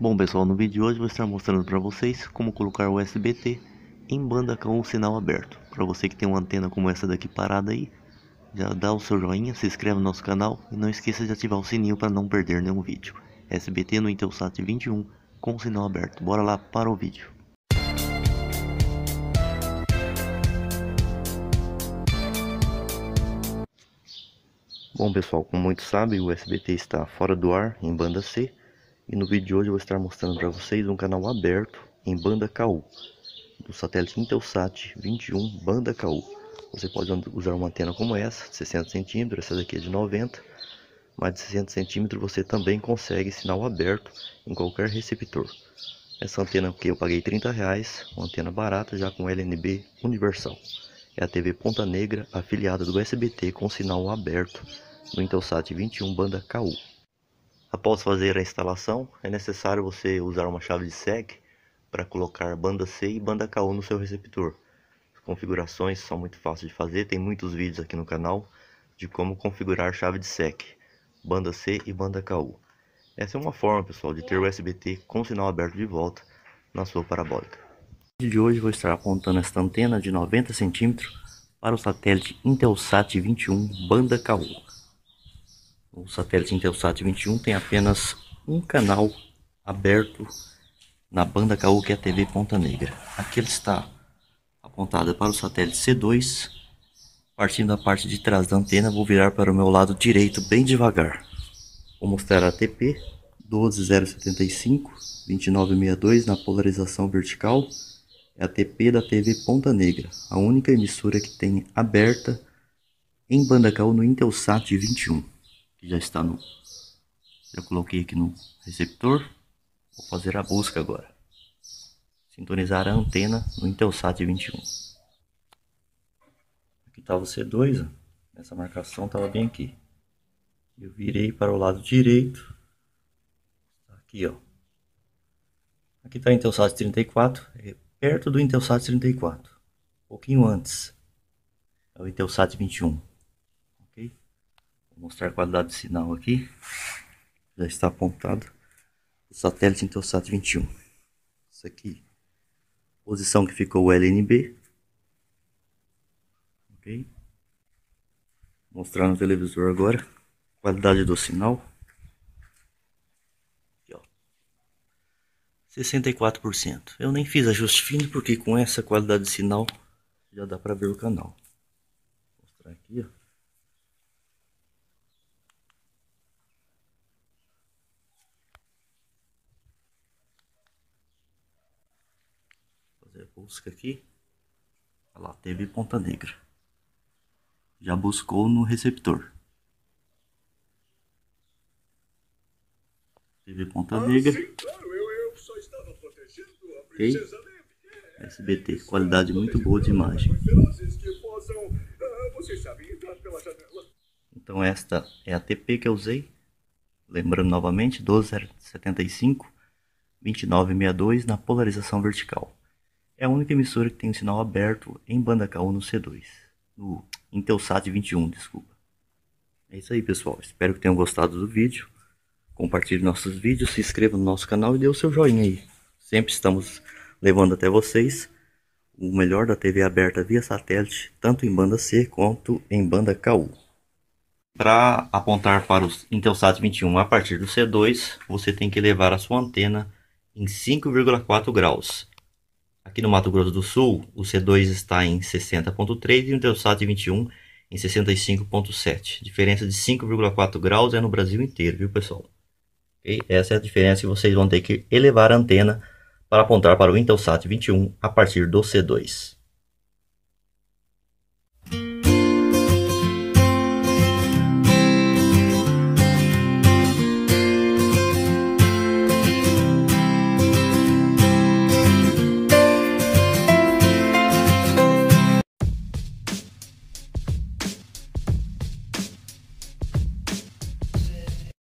Bom pessoal, no vídeo de hoje vou estar mostrando para vocês como colocar o SBT em banda com o sinal aberto. Para você que tem uma antena como essa daqui parada aí, já dá o seu joinha, se inscreve no nosso canal e não esqueça de ativar o sininho para não perder nenhum vídeo. SBT no Intelsat 21 com o sinal aberto. Bora lá para o vídeo. Bom pessoal, como muitos sabem, o SBT está fora do ar em banda C e no vídeo de hoje eu vou estar mostrando para vocês um canal aberto em banda KU do satélite Intelsat 21 banda KU. Você pode usar uma antena como essa, de 60 centímetros, essa daqui é de 90, mais de 60 centímetros você também consegue sinal aberto em qualquer receptor. Essa antena que eu paguei 30 reais, uma antena barata já com LNB universal. É a TV Ponta Negra afiliada do SBT com sinal aberto no Intelsat 21 banda KU. Após fazer a instalação, é necessário você usar uma chave de SEC para colocar banda C e banda KU no seu receptor. As configurações são muito fáceis de fazer, tem muitos vídeos aqui no canal de como configurar chave de SEC, banda C e banda KU. Essa é uma forma, pessoal, de ter o SBT com sinal aberto de volta na sua parabólica. No vídeo de hoje vou estar apontando esta antena de 90 centímetros para o satélite Intelsat 21 banda KU. O satélite Intelsat 21 tem apenas um canal aberto na banda KU que é a TV Ponta Negra. Aqui ele está apontado para o satélite C2. Partindo da parte de trás da antena, vou virar para o meu lado direito bem devagar. Vou mostrar a TP 12075 2962 na polarização vertical. É a TP da TV Ponta Negra, a única emissora que tem aberta em banda KU no Intelsat 21 que já está no... Já coloquei aqui no receptor. Vou fazer a busca agora. Sintonizar a antena no Intelsat 21. Aqui estava o C2, ó. Essa marcação estava bem aqui. Eu virei para o lado direito. Aqui, ó. Aqui está o Intelsat 34, é perto do Intelsat 34. Um pouquinho antes. É o Intelsat 21 mostrar qualidade de sinal aqui. Já está apontado o satélite Intelsat 21. Isso aqui, posição que ficou o LNB. Ok. Mostrar no televisor agora, qualidade do sinal. Aqui, ó. 64%. Eu nem fiz ajuste fino porque com essa qualidade de sinal já dá para ver o canal. Vou mostrar aqui, ó. fazer a busca aqui. Olha lá, teve ponta negra. Já buscou no receptor. Teve ponta ah, negra. Ok. SBT, qualidade muito boa de imagem. Ah, então esta é a TP que eu usei. Lembrando novamente, 1275 2962 na polarização vertical. É a única emissora que tem o sinal aberto em banda KU no C2. No Intelsat 21, desculpa. É isso aí, pessoal. Espero que tenham gostado do vídeo. Compartilhe nossos vídeos, se inscreva no nosso canal e dê o seu joinha aí. Sempre estamos levando até vocês o melhor da TV aberta via satélite, tanto em banda C quanto em banda KU. Para apontar para o Intelsat 21 a partir do C2, você tem que levar a sua antena em 5,4 graus. Aqui no Mato Grosso do Sul, o C2 está em 60.3 e o Intelsat 21 em 65.7. Diferença de 5,4 graus é no Brasil inteiro, viu pessoal? Okay? Essa é a diferença que vocês vão ter que elevar a antena para apontar para o Intelsat 21 a partir do C2.